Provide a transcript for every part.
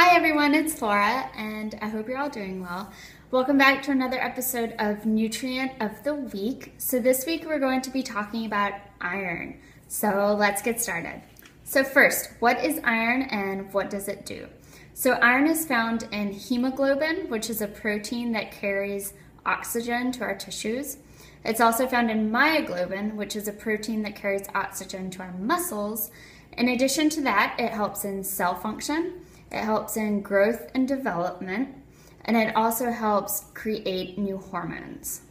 Hi everyone, it's Laura, and I hope you're all doing well. Welcome back to another episode of Nutrient of the Week. So, this week we're going to be talking about iron. So, let's get started. So, first, what is iron and what does it do? So, iron is found in hemoglobin, which is a protein that carries oxygen to our tissues. It's also found in myoglobin, which is a protein that carries oxygen to our muscles. In addition to that, it helps in cell function it helps in growth and development, and it also helps create new hormones,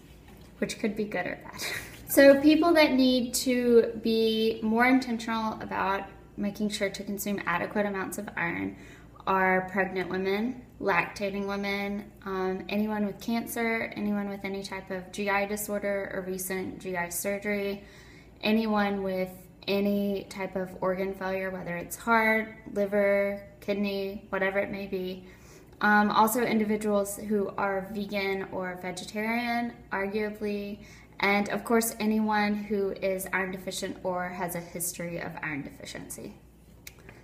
which could be good or bad. so, people that need to be more intentional about making sure to consume adequate amounts of iron are pregnant women, lactating women, um, anyone with cancer, anyone with any type of GI disorder or recent GI surgery, anyone with any type of organ failure, whether it's heart, liver, kidney, whatever it may be. Um, also, individuals who are vegan or vegetarian, arguably, and of course, anyone who is iron deficient or has a history of iron deficiency.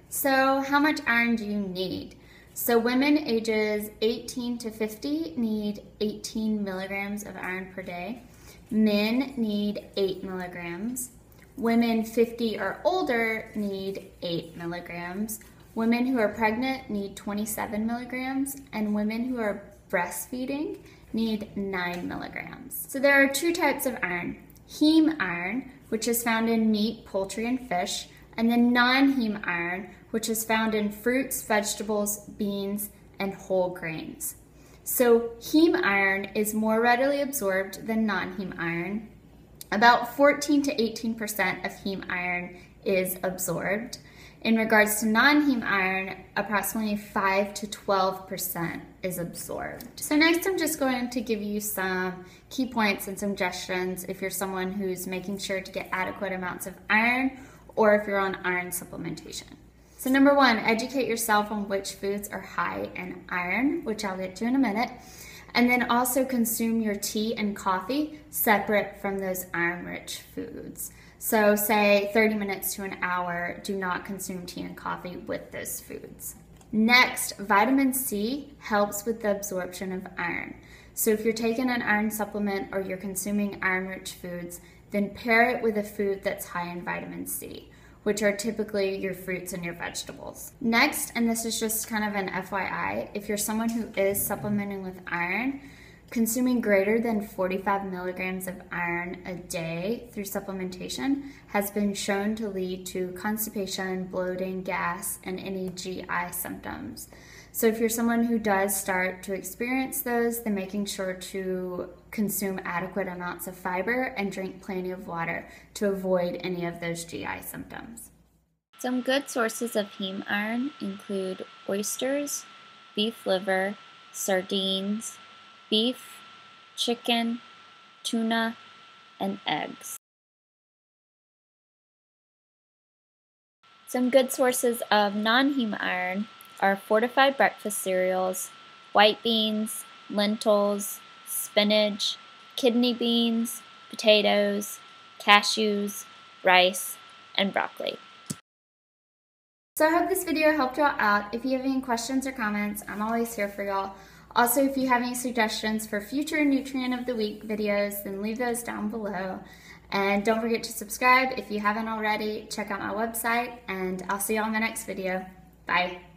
So, how much iron do you need? So, women ages 18 to 50 need 18 milligrams of iron per day. Men need 8 milligrams. Women 50 or older need 8 milligrams. Women who are pregnant need 27 milligrams, and women who are breastfeeding need 9 milligrams. So there are two types of iron heme iron, which is found in meat, poultry, and fish, and then non heme iron, which is found in fruits, vegetables, beans, and whole grains. So, heme iron is more readily absorbed than non heme iron, about 14 to 18% of heme iron is absorbed. In regards to non-heme iron, approximately 5 to 12% is absorbed. So next I'm just going to give you some key points and suggestions if you're someone who's making sure to get adequate amounts of iron or if you're on iron supplementation. So number one, educate yourself on which foods are high in iron, which I'll get to in a minute. And then also consume your tea and coffee separate from those iron rich foods. So, say 30 minutes to an hour, do not consume tea and coffee with those foods. Next, vitamin C helps with the absorption of iron. So, if you're taking an iron supplement or you're consuming iron rich foods, then pair it with a food that's high in vitamin C which are typically your fruits and your vegetables. Next, and this is just kind of an FYI, if you're someone who is supplementing with iron, consuming greater than 45 milligrams of iron a day through supplementation has been shown to lead to constipation, bloating, gas, and any GI symptoms. So, if you're someone who does start to experience those, then making sure to consume adequate amounts of fiber and drink plenty of water to avoid any of those GI symptoms. Some good sources of heme iron include oysters, beef liver, sardines, beef, chicken, tuna, and eggs. Some good sources of non heme iron are fortified breakfast cereals, white beans, lentils, spinach, kidney beans, potatoes, cashews, rice, and broccoli. So I hope this video helped y'all out. If you have any questions or comments, I'm always here for y'all. Also, if you have any suggestions for future Nutrient of the Week videos, then leave those down below. And don't forget to subscribe if you haven't already. Check out my website, and I'll see you on the next video. Bye.